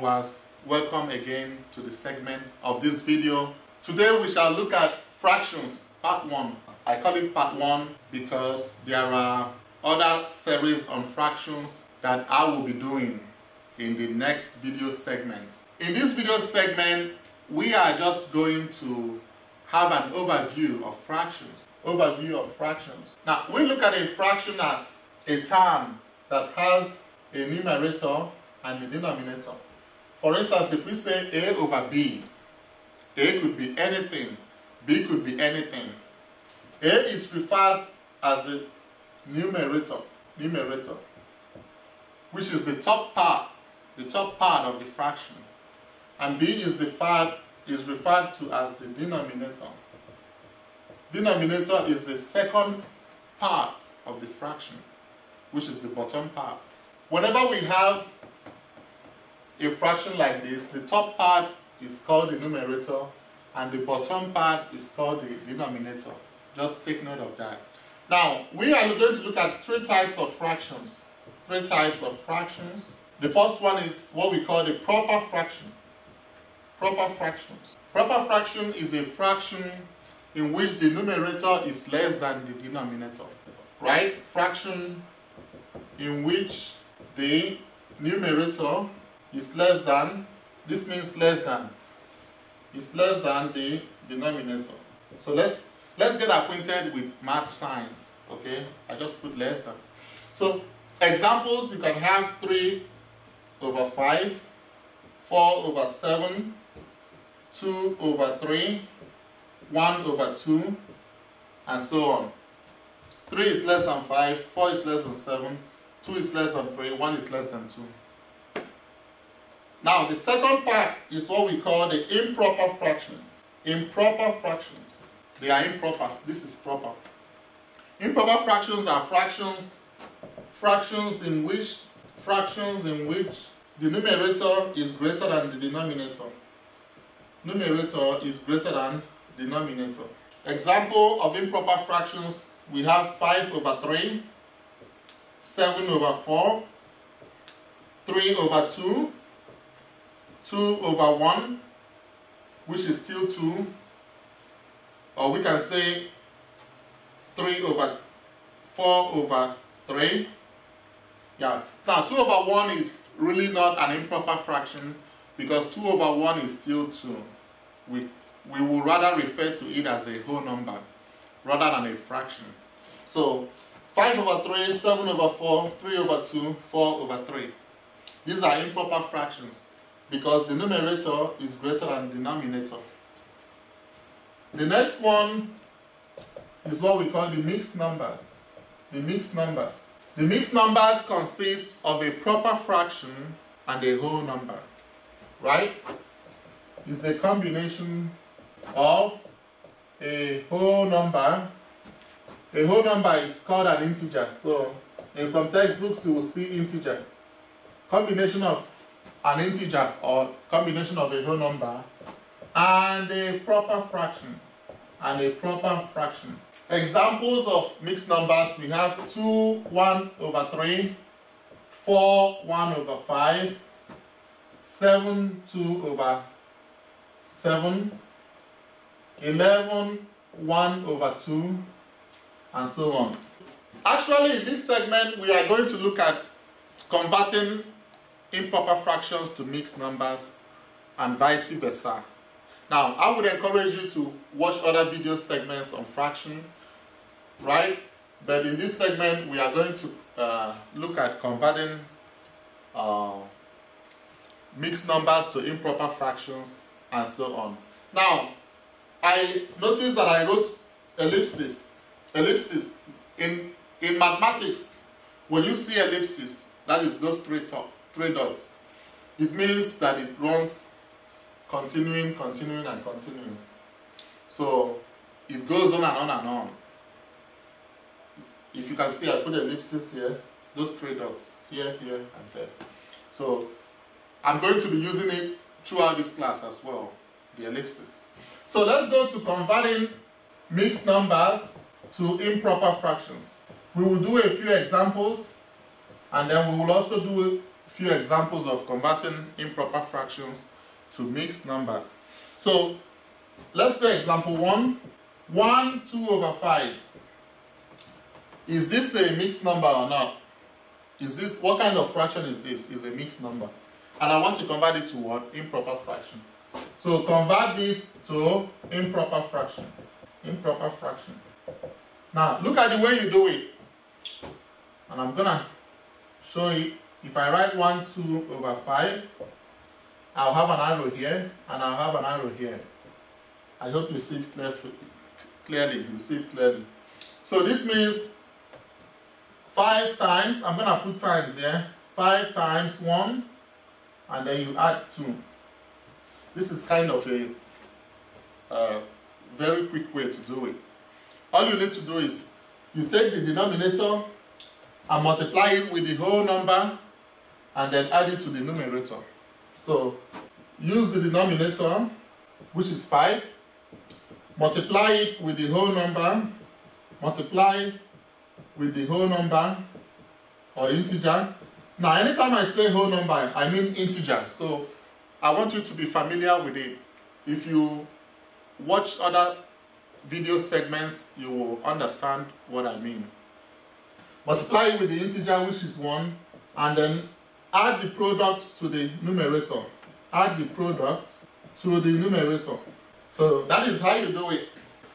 viewers. Welcome again to the segment of this video. Today we shall look at fractions, part 1. I call it part 1 because there are other series on fractions that I will be doing in the next video segments. In this video segment, we are just going to have an overview of fractions. Overview of fractions. Now, we look at a fraction as a term that has a numerator and a denominator. For instance, if we say A over B, A could be anything, B could be anything. A is referred as the numerator, numerator, which is the top part, the top part of the fraction. And B is part is referred to as the denominator. Denominator is the second part of the fraction, which is the bottom part. Whenever we have a fraction like this, the top part is called the numerator and the bottom part is called the denominator. Just take note of that. Now, we are going to look at three types of fractions. Three types of fractions. The first one is what we call the proper fraction. Proper fractions. Proper fraction is a fraction in which the numerator is less than the denominator. Right? Fraction in which the numerator is less than, this means less than, is less than the denominator. So let's let's get acquainted with math signs. Okay, I just put less than. So examples, you can have 3 over 5, 4 over 7, 2 over 3, 1 over 2, and so on. 3 is less than 5, 4 is less than 7, 2 is less than 3, 1 is less than 2. Now, the second part is what we call the improper fraction. Improper fractions. They are improper. This is proper. Improper fractions are fractions fractions in which fractions in which the numerator is greater than the denominator. Numerator is greater than denominator. Example of improper fractions, we have 5 over 3, 7 over 4, 3 over 2, 2 over 1, which is still 2, or we can say 3 over 4 over 3. Yeah, now 2 over 1 is really not an improper fraction because 2 over 1 is still 2. We, we will rather refer to it as a whole number rather than a fraction. So 5 over 3, 7 over 4, 3 over 2, 4 over 3. These are improper fractions because the numerator is greater than the denominator. The next one is what we call the mixed numbers. The mixed numbers. The mixed numbers consist of a proper fraction and a whole number. Right? It's a combination of a whole number. A whole number is called an integer. So in some textbooks you will see integer. Combination of an integer or combination of a whole number and a proper fraction and a proper fraction. Examples of mixed numbers, we have 2, 1 over 3, 4, 1 over 5, 7, 2 over 7, 11, 1 over 2, and so on. Actually, in this segment, we are going to look at converting improper fractions to mixed numbers and vice versa. Now, I would encourage you to watch other video segments on fraction, right? But in this segment, we are going to uh, look at converting uh, mixed numbers to improper fractions and so on. Now, I noticed that I wrote ellipsis. Ellipsis. In, in mathematics, when you see ellipsis, that is those three, top, three dots, it means that it runs continuing, continuing, and continuing. So it goes on and on and on. If you can see, I put ellipses here, those three dots, here, here, and there. So I'm going to be using it throughout this class as well, the ellipses. So let's go to converting mixed numbers to improper fractions. We will do a few examples and then we will also do few examples of converting improper fractions to mixed numbers. So let's say example 1, 1, 2 over 5. Is this a mixed number or not? Is this, what kind of fraction is this? Is a mixed number. And I want to convert it to what? Improper fraction. So convert this to improper fraction. Improper fraction. Now, look at the way you do it. And I'm gonna show it. If I write 1, 2 over 5, I'll have an arrow here, and I'll have an arrow here. I hope you see it clear, clearly. You see it clearly. So this means 5 times, I'm going to put times here, 5 times 1, and then you add 2. This is kind of a uh, very quick way to do it. All you need to do is you take the denominator and multiply it with the whole number and then add it to the numerator. So use the denominator, which is 5, multiply it with the whole number, multiply with the whole number or integer. Now, anytime I say whole number, I mean integer. So I want you to be familiar with it. If you watch other video segments, you will understand what I mean. Multiply with the integer, which is 1, and then add the product to the numerator. Add the product to the numerator. So that is how you do it.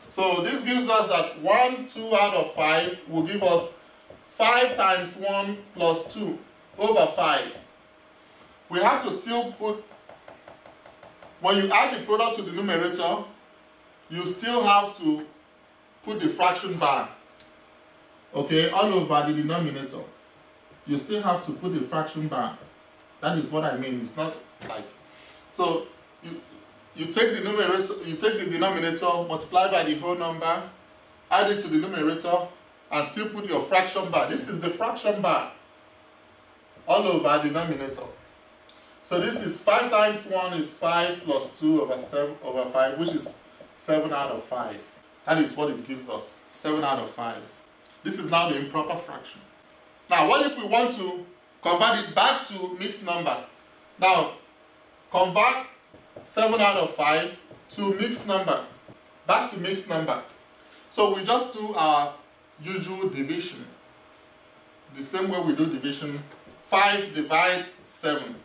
So this gives us that 1, 2 out of 5 will give us 5 times 1 plus 2 over 5. We have to still put, when you add the product to the numerator, you still have to put the fraction bar, okay, all over the denominator. You still have to put the fraction bar. That is what I mean. It's not like, so you, you take the numerator, you take the denominator, multiply by the whole number, add it to the numerator, and still put your fraction bar. This is the fraction bar all over the denominator. So this is 5 times 1 is 5 plus 2 over 7 over 5, which is 7 out of 5. That is what it gives us, 7 out of 5. This is now the improper fraction. Now, what if we want to convert it back to mixed number? Now, convert 7 out of 5 to mixed number. Back to mixed number. So we just do our usual division. The same way we do division. 5 divide 7.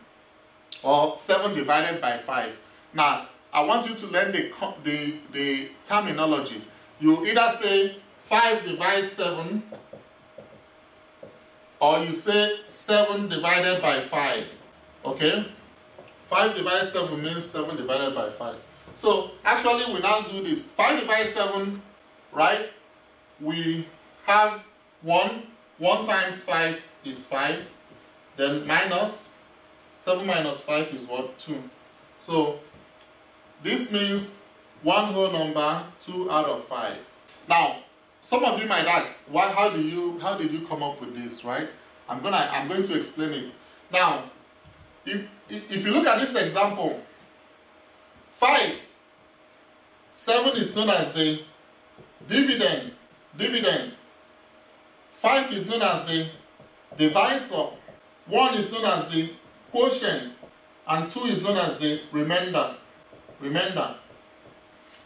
Or 7 divided by 5. Now, I want you to learn the, the, the terminology. You either say 5 divided 7 or you say 7 divided by 5. Okay? 5 divided 7 means 7 divided by 5. So actually we now do this. 5 divided 7, right? We have 1. 1 times 5 is 5. Then minus 7 minus 5 is what? 2. So this means one whole number, 2 out of 5. Now, some of you might ask, why, how, do you, how did you come up with this, right? I'm, gonna, I'm going to explain it. Now, if, if you look at this example, 5, 7 is known as the dividend, dividend. 5 is known as the divisor. 1 is known as the quotient. And 2 is known as the remainder. Remainder.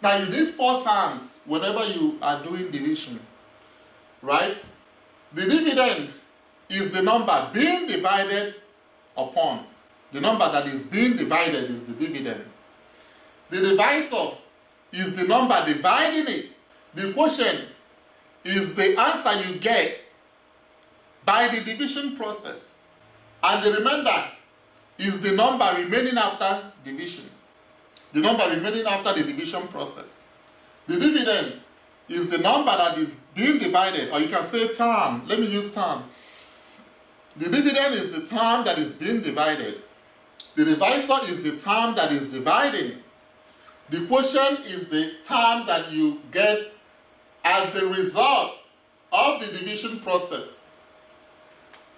Now you did 4 times whenever you are doing division. Right? The dividend is the number being divided upon. The number that is being divided is the dividend. The divisor is the number dividing it. The quotient is the answer you get by the division process. And the remainder is the number remaining after division. The number remaining after the division process. The dividend is the number that is being divided, or you can say term. Let me use term. The dividend is the term that is being divided. The divisor is the term that is dividing. The quotient is the term that you get as the result of the division process.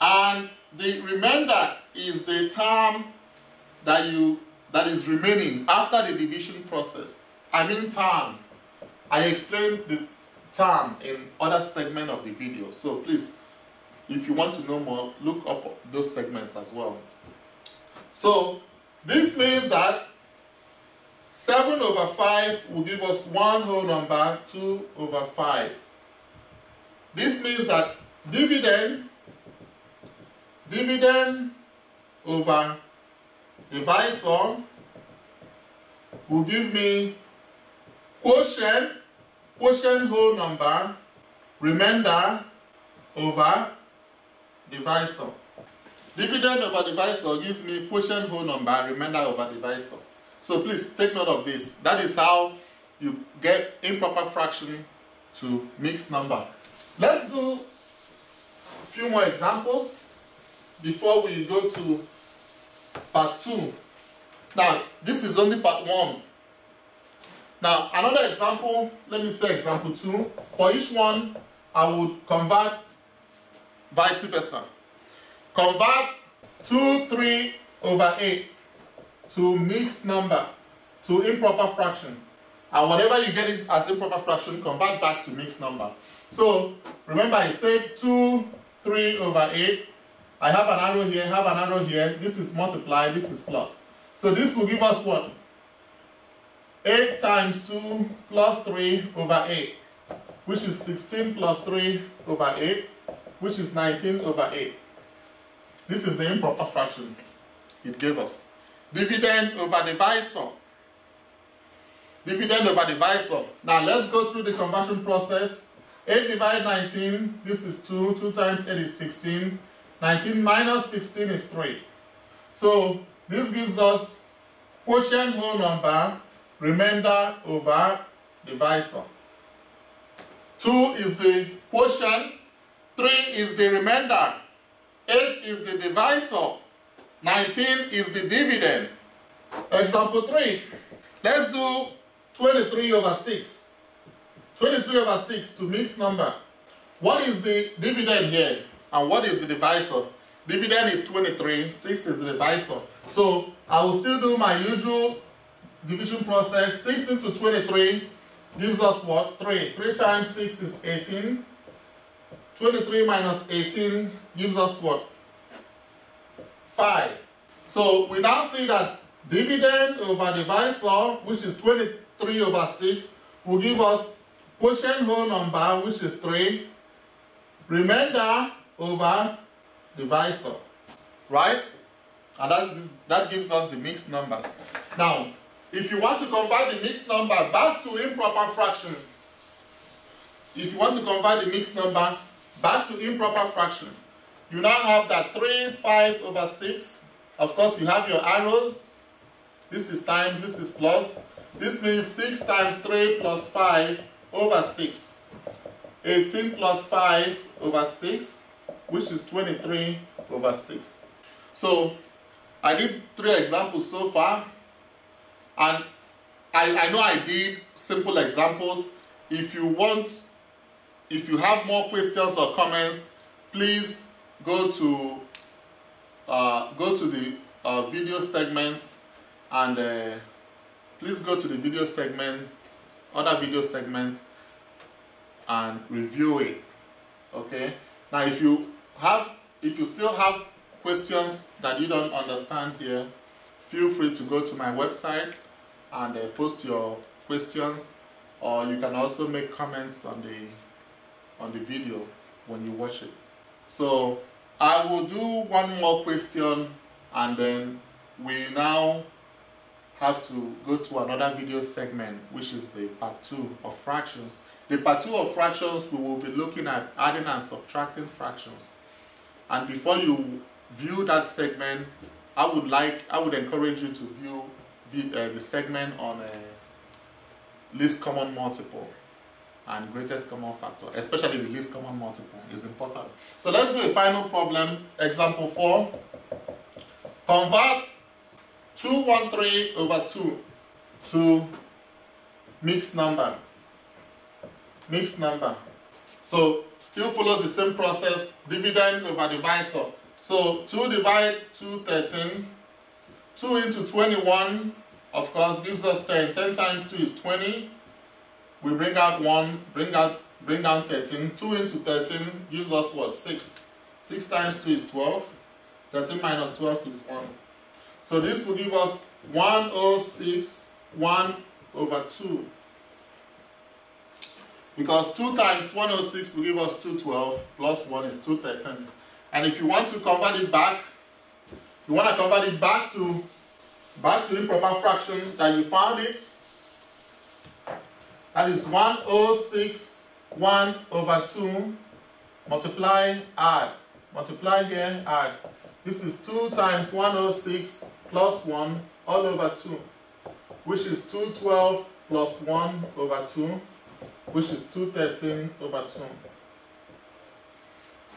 And the remainder is the term that you that is remaining after the division process. I mean term. I explained the term in other segment of the video. So please if you want to know more, look up those segments as well. So this means that 7 over 5 will give us one whole number, 2 over 5. This means that dividend, dividend over divisor will give me quotient, quotient whole number, remainder over divisor. Dividend over divisor gives me quotient whole number, remainder over divisor. So please take note of this. That is how you get improper fraction to mixed number. Let's do a few more examples before we go to part 2. Now, this is only part 1. Now, another example, let me say example 2. For each one, I would convert vice versa. Convert 2, 3 over 8 to mixed number, to improper fraction. And whatever you get it as improper fraction, convert back to mixed number. So, remember I said 2, 3 over 8. I have an arrow here, have an arrow here. This is multiply, this is plus. So this will give us what? 8 times 2 plus 3 over 8, which is 16 plus 3 over 8, which is 19 over 8. This is the improper fraction it gave us. Dividend over divisor. Dividend over divisor. Now let's go through the conversion process. 8 divided 19, this is 2. 2 times 8 is 16. 19 minus 16 is 3. So this gives us quotient whole number, remainder over divisor. 2 is the quotient, 3 is the remainder, 8 is the divisor, 19 is the dividend. Example 3. Let's do 23 over 6. 23 over 6 to mixed number. What is the dividend here? And what is the divisor? Dividend is 23, 6 is the divisor. So I will still do my usual division process. 16 to 23 gives us what? 3. 3 times 6 is 18. 23 minus 18 gives us what? 5. So we now see that dividend over divisor, which is 23 over 6, will give us quotient whole number, which is 3, remainder over divisor, right? And that, that gives us the mixed numbers. Now, if you want to convert the mixed number back to improper fraction, if you want to convert the mixed number back to improper fraction, you now have that 3, 5 over 6. Of course, you have your arrows. This is times, this is plus. This means 6 times 3 plus 5 over 6. 18 plus 5 over 6, which is 23 over 6. So, I did three examples so far. And I, I know I did simple examples. If you want, if you have more questions or comments, please go to uh, go to the uh, video segments and uh, please go to the video segment, other video segments and review it. Okay. Now, if you have, if you still have questions that you don't understand here, feel free to go to my website and uh, post your questions, or you can also make comments on the on the video when you watch it. So I will do one more question and then we now have to go to another video segment which is the part 2 of fractions. The part 2 of fractions we will be looking at adding and subtracting fractions. And before you view that segment, I would like, I would encourage you to view the, uh, the segment on uh, least common multiple and greatest common factor, especially the least common multiple is important. So let's do a final problem, example 4. Convert 213 over 2 to mixed number. Mixed number. So still follows the same process, dividend over divisor. So 2 divide 2, 13. 2 into 21, of course, gives us 10. 10 times 2 is 20 we bring out 1, bring out bring down 13. 2 into 13 gives us what? 6. 6 times 2 is 12. 13 minus 12 is 1. So this will give us 106 1 over 2. Because 2 times 106 will give us 212 plus 1 is 213. And if you want to convert it back, you want to convert it back to back to improper fraction that you found it. That is 106 1 over 2 multiply add. Multiply here add. This is 2 times 106 plus 1 all over 2, which is 212 plus 1 over 2, which is 213 over 2.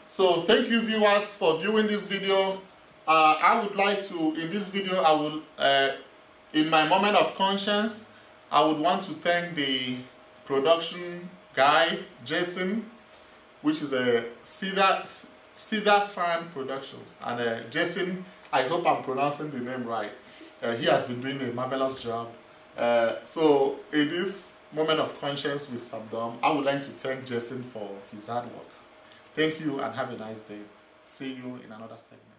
So thank you viewers for viewing this video. Uh, I would like to, in this video, I will, uh, in my moment of conscience, I would want to thank the production guy, Jason, which is a Cedar, Cedar Fan Productions. And uh, Jason, I hope I'm pronouncing the name right. Uh, he has been doing a marvelous job. Uh, so in this moment of conscience with Subdom, I would like to thank Jason for his hard work. Thank you and have a nice day. See you in another segment.